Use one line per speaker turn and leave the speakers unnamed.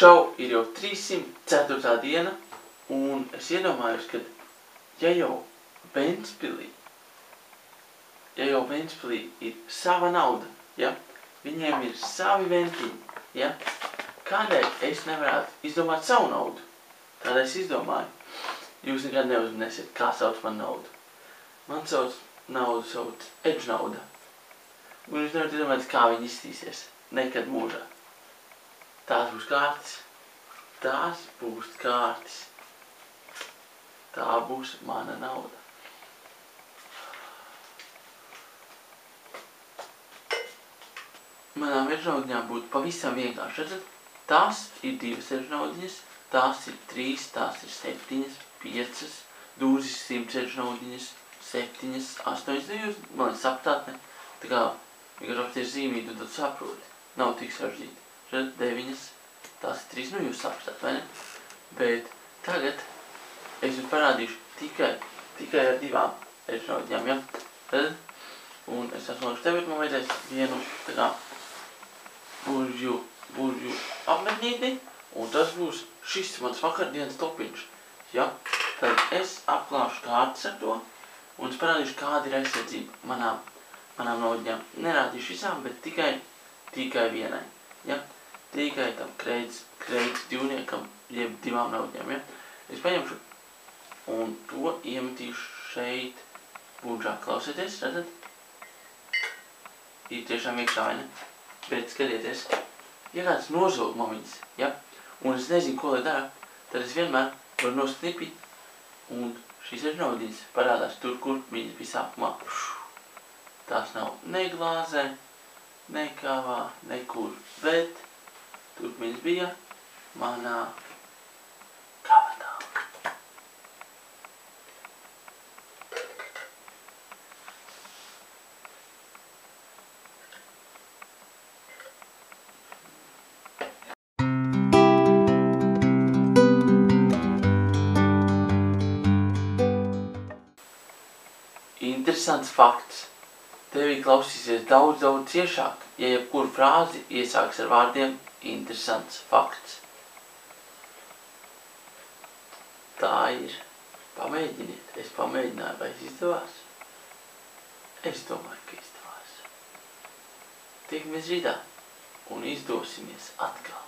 Čau, ir jau 304. diena, un es iedomājos, ka ja jau Ventspilī, ja jau Ventspilī ir sava nauda, ja, viņiem ir savi ventiņi, ja, kādēļ es nevarētu izdomāt savu naudu? Tādēļ es izdomāju. Jūs nekad neuzminēsiet, kā sauc man naudu. Man sauc naudu sauc edge nauda. Un jūs nevarat izdomāt, kā viņi izstīsies. Nekad mūžā. Tās būs kārtas. Tās būs kārtas. Tā būs mana nauda. Manām virsnaudiņām būtu pavisam vienkārši. Redzat, tās ir divas virsnaudiņas, tās ir trīs, tās ir septiņas, piecas, dūzis simts virsnaudiņas, septiņas, astoņas. Nu, jūs, man liekas, sapratāt, ne? Tā kā, vienkārši apties zīmīt, un tad saproti. Nav tik saržģīti. Redzat, deviņas, tās ir trīs, nu jūs sapratāt, vai ne? Bet tagad es jums parādīšu tikai, tikai ar divām virsnaudiņām, ja? Redzat? Un es esmu uz tevi, man vajadzēs vienu, tā kā, burvju, burvju apmetnīti, un tas būs šis mans vakardienas topiņš. Ja? Tad es apklāšu kārtas ar to, un es parādīšu, kāda ir aizsardzība manām, manām naudiņām. Nerādīšu visām, bet tikai, tikai vienai. Ja? Tikai tam kreits, kreits divniekam, jeb divām naudiņām. Ja? Es paņemšu un to iemetīšu šeit būdžā. Klausieties, redzat? Ir tiešām iekšā, vai ne? Bet skatieties, ja kāds nozog mamiņas, ja, un es nezinu, ko lai dara, tad es vienmēr varu nostipīt, un šīs ir naudiņas parādās tur, kur viņas bija sākumā. Tās nav ne glāzē, ne kavā, nekur, bet tur viņas bija manā kabatā. Tevi klausīsies daudz, daudz ciešāk, ja jebkuru frāzi iesāks ar vārdiem interesants fakts. Tā ir. Pamēģiniet. Es pamēģināju, vai es izdevās? Es domāju, ka izdevās. Tiekamies rītā un izdosimies atkal.